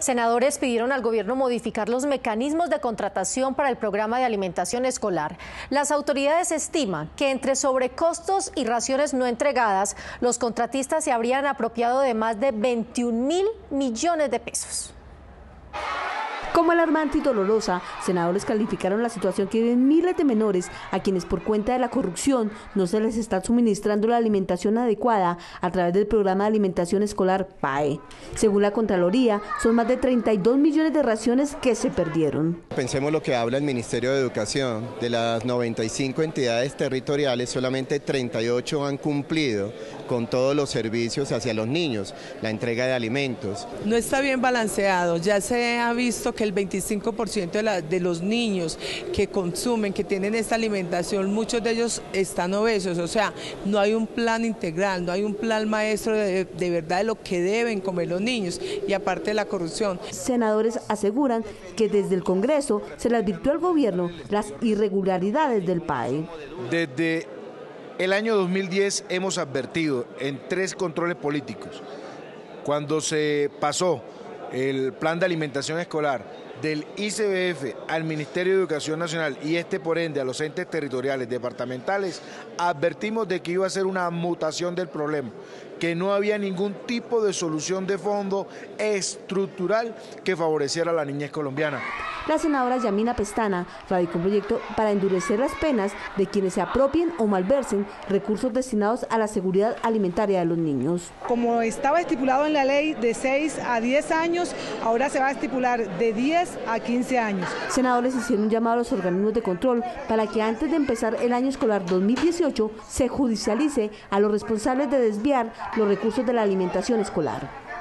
Senadores pidieron al gobierno modificar los mecanismos de contratación para el programa de alimentación escolar. Las autoridades estiman que entre sobrecostos y raciones no entregadas, los contratistas se habrían apropiado de más de 21 mil millones de pesos. Como alarmante y dolorosa, senadores calificaron la situación que viven miles de menores a quienes por cuenta de la corrupción no se les está suministrando la alimentación adecuada a través del programa de alimentación escolar PAE. Según la Contraloría, son más de 32 millones de raciones que se perdieron. Pensemos lo que habla el Ministerio de Educación. De las 95 entidades territoriales, solamente 38 han cumplido con todos los servicios hacia los niños, la entrega de alimentos. No está bien balanceado, ya se ha visto que el 25% de, de los niños que consumen, que tienen esta alimentación, muchos de ellos están obesos, o sea, no hay un plan integral, no hay un plan maestro de, de verdad de lo que deben comer los niños y aparte de la corrupción. Senadores aseguran que desde el Congreso se le advirtió al gobierno las irregularidades del PAE. Desde el año 2010 hemos advertido en tres controles políticos. Cuando se pasó el plan de alimentación escolar del ICBF al Ministerio de Educación Nacional y este por ende a los entes territoriales departamentales, advertimos de que iba a ser una mutación del problema, que no había ningún tipo de solución de fondo estructural que favoreciera a la niñez colombiana. La senadora Yamina Pestana radicó un proyecto para endurecer las penas de quienes se apropien o malversen recursos destinados a la seguridad alimentaria de los niños. Como estaba estipulado en la ley de 6 a 10 años, ahora se va a estipular de 10 a 15 años. Senadores hicieron un llamado a los organismos de control para que antes de empezar el año escolar 2018 se judicialice a los responsables de desviar los recursos de la alimentación escolar.